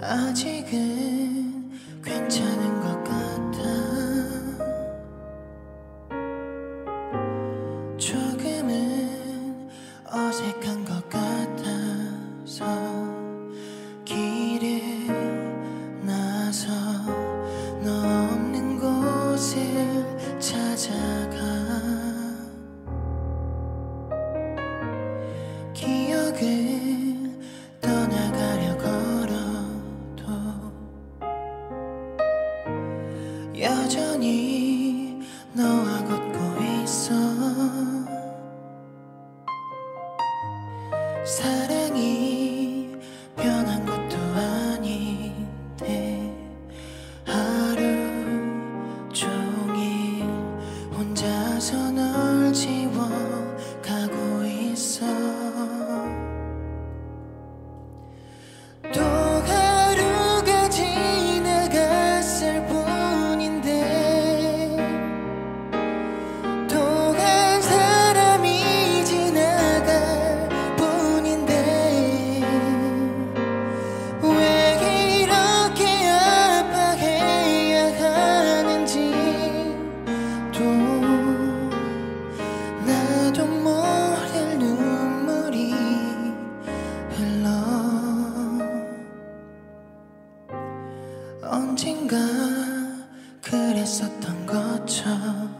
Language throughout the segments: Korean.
아직은 괜찮은 것 여전히 너하고 했었던 것처럼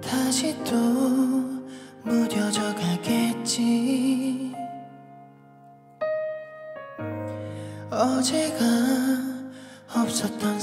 다시 또 무뎌져 가겠지. 어제가 없었던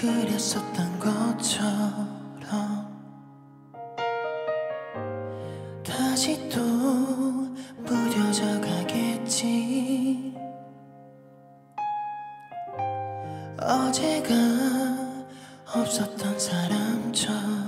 그랬었던 것처럼 다시 또 무뎌져 가겠지. 어제가 없었던 사람처럼